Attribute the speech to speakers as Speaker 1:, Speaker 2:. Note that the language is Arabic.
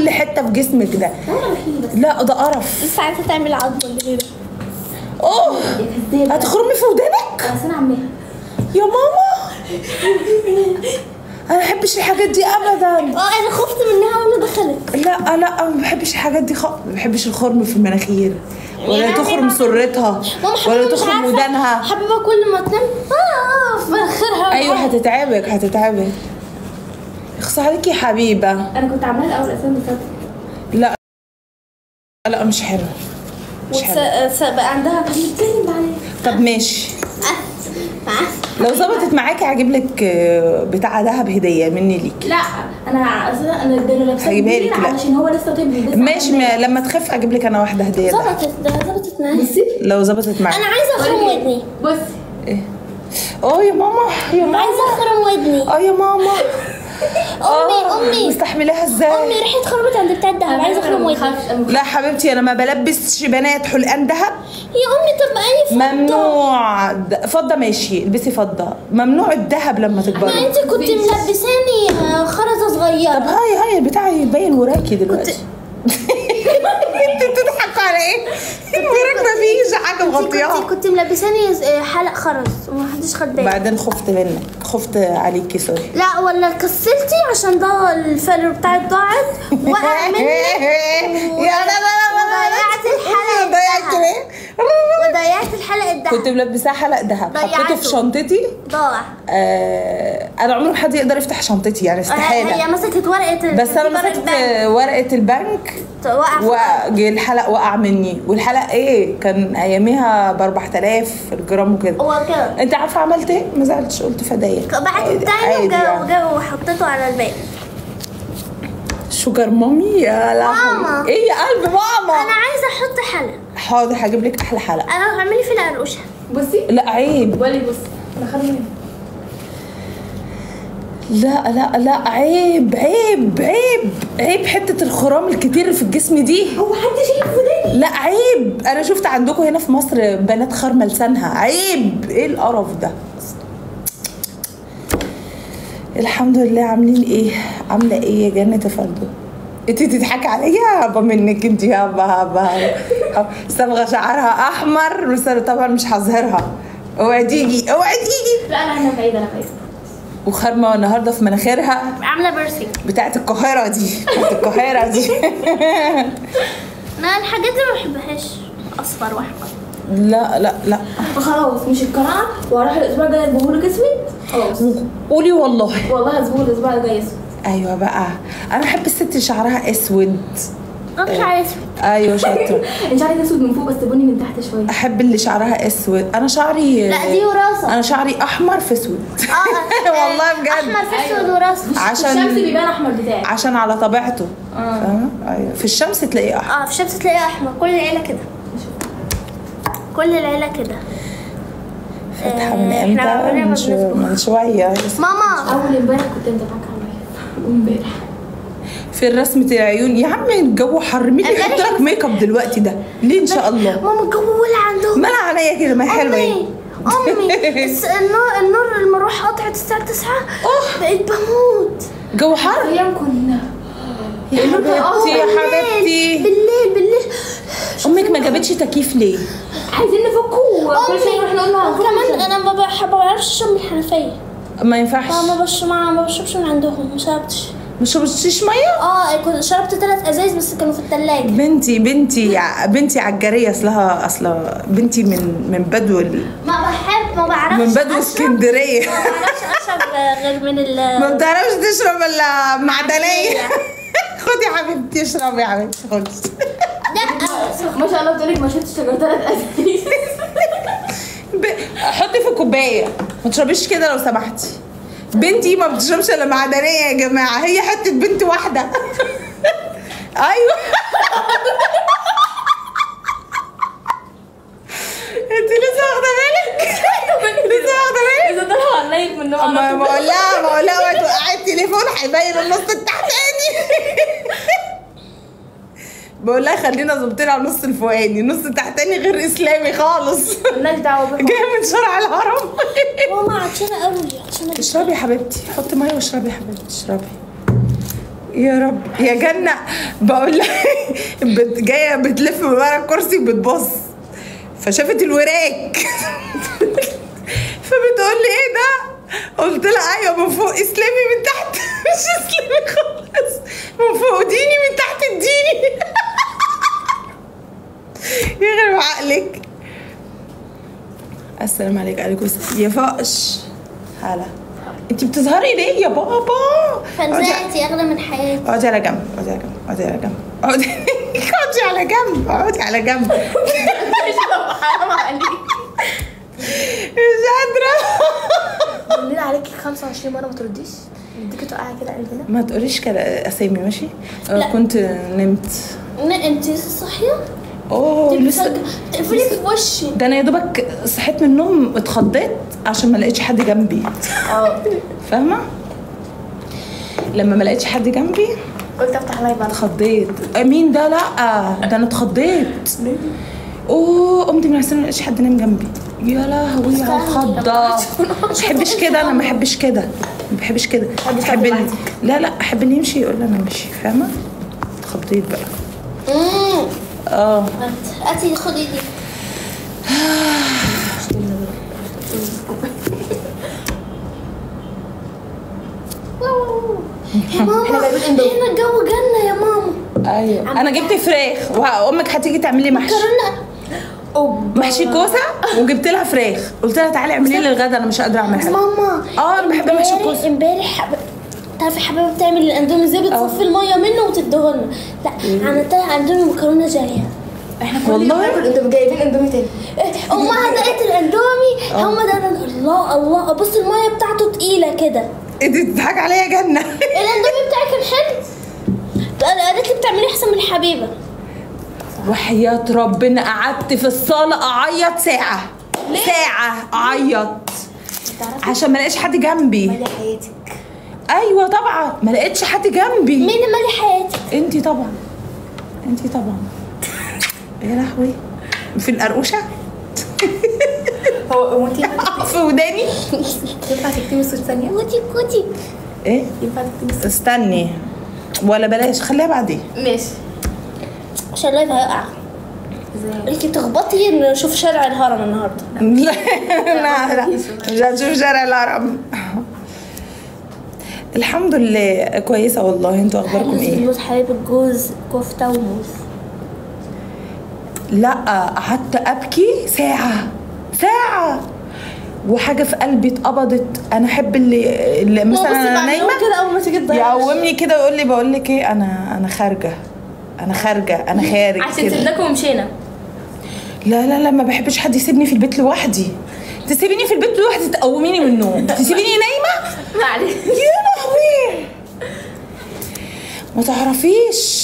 Speaker 1: كل حتة في جسمك ده لا ده قرف.
Speaker 2: لسه عايزة تعمل عظم ولا إيه ده؟
Speaker 1: اوه هتخرمي في ودانك؟
Speaker 3: بس أنا
Speaker 1: يا ماما! أنا ما بحبش الحاجات دي ابدا.
Speaker 2: آه أنا خفت منها وأنا دخلت.
Speaker 1: لا لا ما بحبش الحاجات دي خالص ما بحبش الخرم في المناخير. ولا
Speaker 2: يعني
Speaker 1: تخرم سرتها. ولا تخرم ودانها.
Speaker 2: حبيبة كل ما تنام. آه في مناخيرها
Speaker 1: أيوه هتتعبك هتتعبك. اخص عليك يا حبيبة.
Speaker 3: أنا كنت الأول أساسا بس
Speaker 1: لا. لا مش حلو مش حلو
Speaker 2: س- بقى عندها
Speaker 3: بتتكلم عليها
Speaker 1: طب ماشي.
Speaker 2: آه.
Speaker 1: لو ظبطت معاكي هجيب لك آه، بتاع دهب هدية مني ليكي.
Speaker 3: لا أنا أساسا أنا أنا لابساه
Speaker 1: هجيبها لك، لا.
Speaker 3: علشان هو لسه طفل لسه
Speaker 1: ماشي لما تخف أجيب لك أنا واحدة هدية
Speaker 2: ظبطت ده ظبطت معايا.
Speaker 3: بصي
Speaker 1: لو ظبطت معاكي.
Speaker 2: أنا عايزة أخرم ودني.
Speaker 3: بصي.
Speaker 1: إيه؟ آه يا ماما يا ماما.
Speaker 2: عايزه أخرم ودني.
Speaker 1: آه يا ماما.
Speaker 2: أمي أمي.
Speaker 1: مستحملاها إزاي؟
Speaker 2: أمي ريحة خرمت عند بتاع الدهب عايزة اخرم ودني
Speaker 1: لا حبيبتي أنا ما بلبسش بنات حلقان دهب.
Speaker 2: يا أمي طب أني فضة.
Speaker 1: ممنوع. فضة ماشي البسي فضة. ممنوع الذهب لما
Speaker 2: ما
Speaker 1: تكبري
Speaker 2: أنت كنت ملبساني آه، خرزة
Speaker 1: طب
Speaker 2: صغيره
Speaker 1: هاي هاي البتاع يبين وراكي دلوقتي انت بتضحكوا على إيه؟ انت راكبه فيه حاجة
Speaker 2: انت
Speaker 1: مغطياها
Speaker 2: كنت ملبساني آه، حلق خرز ومحدش خد باله.
Speaker 1: بعدين خفت منك. خفت عليكي سوري.
Speaker 2: لا ولا كسلتي عشان ده الفلر بتاعك ضاعت. وقع مني.
Speaker 1: يا لا لا لا ضيعت
Speaker 2: الذهب.
Speaker 1: إيه؟
Speaker 2: وضيعت الحلق
Speaker 1: كنت
Speaker 2: الدهب
Speaker 1: ملبساه حلق دهب. حطيته في شنطتي؟
Speaker 2: ضاع.
Speaker 1: آه أنا عمري ما حد يقدر يفتح شنطتي يعني
Speaker 2: هي
Speaker 1: استحالة.
Speaker 2: مسكت ورقة
Speaker 1: بس
Speaker 2: أنا
Speaker 1: مسكت. ورقة البنك.
Speaker 2: وقع.
Speaker 1: وجه الحلق وقع مني. والحلق إيه؟ كان أياميها ب 4000 الجرام وكده.
Speaker 2: هو كده.
Speaker 1: أنت عارفه عملت إيه؟ ما زعلتش قلت فدايا
Speaker 2: بعت
Speaker 1: يعني.
Speaker 2: وجا وحطيته على الباب.
Speaker 1: شوجر مامي؟ يا لهوي.
Speaker 2: ماما.
Speaker 1: إيه يا قلب ماما؟
Speaker 2: أنا عايزة أحط حلق.
Speaker 1: حاضر هجيب لك أحلى حلقه
Speaker 2: أنا اعملي في القرقوشه
Speaker 3: بصي.
Speaker 1: لا عيب.
Speaker 3: ولي بصي. أنا خدت
Speaker 1: لا لا لا عيب عيب عيب عيب حتة الخرام الكتير في الجسم دي.
Speaker 3: هو حد شايف وداني
Speaker 1: لا عيب. أنا شفت عندكم هنا في مصر بنات خارمه لسانها عيب. إيه القرف ده؟ الحمد لله. عاملين إيه؟ عاملة إيه يا جنة فندق انت تضحكي عليا؟ هبه منك انت هبه هبه هبه. صبغة شعرها أحمر بس طبعا مش هظهرها. اوعي تيجي اوعي تيجي
Speaker 3: لا لا أنا بعيدة أنا بعيدة.
Speaker 1: وخارمه النهارده في مناخيرها.
Speaker 2: عاملة بيرسينج
Speaker 1: بتاعت القاهرة دي. بتاعت القاهرة دي.
Speaker 2: أنا الحاجات دي ما بحبهاش. أصفر وأحمر.
Speaker 1: لا لا لا.
Speaker 3: خلاص مش القناعة. وهروح الأسبوع الجاي اجيبهولك أسود. خلاص.
Speaker 1: قولي والله.
Speaker 3: والله هجيبهولك الأسبوع الجاي أسود.
Speaker 1: أيوه بقى. أنا بحب الست شعرها أسود.
Speaker 2: أنا مش عايزه
Speaker 1: أيوه شاطره
Speaker 3: انت عارفه أسود من فوق بس بني من تحت شوية.
Speaker 1: أحب اللي شعرها أسود. أنا شعري
Speaker 2: لا دي وراثة.
Speaker 1: أنا شعري أحمر في أسود.
Speaker 2: آه
Speaker 1: والله بجد.
Speaker 2: أحمر في أسود وراثة.
Speaker 1: عشان-
Speaker 3: الشمس بيبان أحمر بتاعي.
Speaker 1: عشان على طبيعته. فاهمة؟ أيوه. في الشمس تلاقيه أحمر.
Speaker 2: آه في الشمس تلاقيه أحمر. كل العيلة كده. كل العيلة كده.
Speaker 1: فاتحة من
Speaker 2: آه، إمتى؟
Speaker 1: من, شوية.
Speaker 2: ماما.
Speaker 3: أول امبارح كنت أنت معاك امبارح.
Speaker 1: في رسمه العيون يا عم الجو حر. مين اللي يحط لك ميك اب دلوقتي ده؟ ليه إن شاء الله؟
Speaker 2: ماما الجو ولع عندهم.
Speaker 1: مالها عليا كده ما هي
Speaker 2: حلوة إيه؟ أمي. النور النور المروحة قطعت الساعة 9
Speaker 1: أوه.
Speaker 2: بقيت بموت.
Speaker 1: جو حر؟
Speaker 3: أيام كنا.
Speaker 1: يا حبيبتي يا حبيبتي؟
Speaker 2: بالليل بالليل.
Speaker 1: أمك ما جابتش تكييف ليه؟
Speaker 3: عايزين نفكوا كل شوية نروح نقول لها
Speaker 2: وكمان أنا ما بعرفش اشرب من الحنفيه
Speaker 1: ما ينفعش.
Speaker 2: ما ما بش ما ما بشربش من عندهم. ما شربتش.
Speaker 1: ما شربتيش مية؟
Speaker 2: آه كنت شربت ثلاث أزايز بس كانوا في الثلاجه
Speaker 1: بنتي بنتي ع- بنتي عجارية أصلها أصلا بنتي من من بدو ال-
Speaker 2: ما بحب ما بعرفش
Speaker 1: من بدو. اسكندرية.
Speaker 2: ما بعرفش أشرب غير من ال
Speaker 1: ما بتعرفش تشرب إلا معدنية. خدي يا حبيبتي اشربي يا حبيبتي خدي.
Speaker 2: لا.
Speaker 3: ما شاء الله بتقولك ما شربتش غير ثلاث
Speaker 1: أزايز. حطي في كوباية. ما تشربيش كده لو سمحتي. بنتي ما بتشربش إلا معدنية يا جماعة. هي حتة بنت واحدة. أيوه. أنت لسه واخدة بالك؟ لسه واخدة بالك؟
Speaker 3: إذا طلعوا عليك من نوع
Speaker 1: ما أقول لها ما أقول لها وقعت التليفون هيبين النص التحتاني. بقول لها خلينا ظابطين على النص الفوقاني النص التحتاني غير إسلامي خالص.
Speaker 3: مالناش دعوة بكم
Speaker 1: جاي من شارع الهرم
Speaker 2: ماما عطشانه قوي عطشانه
Speaker 1: اشربي يا حبيبتي حطي مية واشربي يا حبيبتي اشربي. يا رب يا جنة. بقول لها بت- جاية بتلف من ورا الكرسي وبتبص. فشافت الوراك. فبتقول لي إيه ده؟ قلت لها أيوه من فوق اسلمي من تحت. مش اسلمي خالص. من فوق ديني من تحت اديني يغرب عقلك. السلام عليكم عليكم السلام. يا فقش هلا. انت بتظهري ليه؟ يا بابا؟
Speaker 2: فنزاتي اغلى من حياتي.
Speaker 1: اقعدي على جنب اقعدي على جنب اقعدي على جنب. اقعدي اقعدي على جنب اقعدي على جنب.
Speaker 3: حرام عليك
Speaker 1: مش قادرة.
Speaker 3: قلنا عليكي 25 مرة ما ترديش؟ اديكي تقعي كده قلبنا
Speaker 1: ما تقوليش كده أسامي ماشي؟ آه،
Speaker 2: لا.
Speaker 1: كنت نمت.
Speaker 2: انت لسه صاحيه؟ أوه
Speaker 1: لسه.
Speaker 2: تقفلي في وشي.
Speaker 1: ده أنا يا دوبك صحيت من النوم اتخضيت عشان ما لقيتش حد جنبي.
Speaker 3: آه.
Speaker 1: فاهمة؟ لما ما لقيتش حد جنبي
Speaker 3: قلت أفتح لايف
Speaker 1: اتخضيت. آه، مين ده؟ لا ده أنا اتخضيت. أوه قمت من السنة ما لقيتش حد نام جنبي. يا لهوي على الخضه ما بحبش كده. أنا ما بحبش كده. ما بحبش كده.
Speaker 3: أحب.
Speaker 1: لا لا أحب اللي يمشي يقول لي أنا ماشي فاهمة؟ اتخضيت بقى. آه
Speaker 2: هاتي خدي دي. يا ماما. هنا الجو جنة يا ماما.
Speaker 1: أيوه. أنا جبت فراخ. وامك هتيجي تعملي محشي. محشي كوسة؟ وجبت لها فراخ. قلت لها تعالي اعملي لي الغدا أنا مش قادرة اعمل حاجة
Speaker 2: ماما
Speaker 1: آه أنا بحب محشي الكوسة.
Speaker 2: امبارح. تعرفي حبايبي بتعمل الأندومي إزاي؟ بتصفي المية منه وتديهولنا. لا عملت لها اندومي مكرونه جاريه
Speaker 3: إحنا كل
Speaker 1: والله؟
Speaker 3: يوم إنتوا جايبين أندومي تاني.
Speaker 2: إيه، امها دقت الأندومي. هم ده الله الله. بص المية بتاعته تقيلة كده.
Speaker 1: إيه دي؟ بتضحك عليا يا جنة.
Speaker 2: الأندومي بتاعي كان حلو؟ قالت لي بتعملي أحسن من الحبيبة.
Speaker 1: وحياة ربنا قعدت في الصالة أعيط ساعة. ساعة أعيط.
Speaker 3: تعرفي؟
Speaker 1: عشان ما لقيتش حد جنبي.
Speaker 3: مالي
Speaker 1: أيوة طبعا. ما لقيتش حد جنبي.
Speaker 2: مين اللي مالي حياتي
Speaker 1: أنتي طبعا. أنتي طبعا. يا لهوي. في القرقوشة
Speaker 3: هو هو انت
Speaker 1: في وداني؟
Speaker 3: ينفع تكتبي صوت ثانية؟
Speaker 2: كوتي كوتي.
Speaker 1: إيه؟
Speaker 3: ينفع تكتبي
Speaker 1: استني. ولا بلاش. خليها بعدين.
Speaker 3: ماشي.
Speaker 2: عشان اللايف هيقع
Speaker 3: إزاي
Speaker 2: أنتي تخبطي نشوف شارع الهرم النهارده.
Speaker 1: لا لا. لا مش هنشوف شارع الهرم. الحمد لله. كويسة والله. أنتوا
Speaker 2: أخباركم
Speaker 1: إيه؟
Speaker 2: الموز حبايب الجوز كفتة وموز.
Speaker 1: لا قعدت أبكي ساعة ساعة. وحاجة في قلبي اتقبضت. أنا أحب اللي, اللي مثلا أنا نايمة.
Speaker 2: كده أول ما تيجي
Speaker 1: يقومني كده ويقول لي بقول لك إيه أنا أنا خارجة. أنا خارجة أنا خارج
Speaker 3: عشان
Speaker 1: كده.
Speaker 3: سيبناكم ومشينا.
Speaker 1: لا لا لا ما بحبش حد يسيبني في البيت لوحدي. تسيبيني في البيت لوحدي تقوميني من النوم. تسيبيني نايمة؟
Speaker 3: معلش.
Speaker 1: يا لهوي! ما تعرفيش.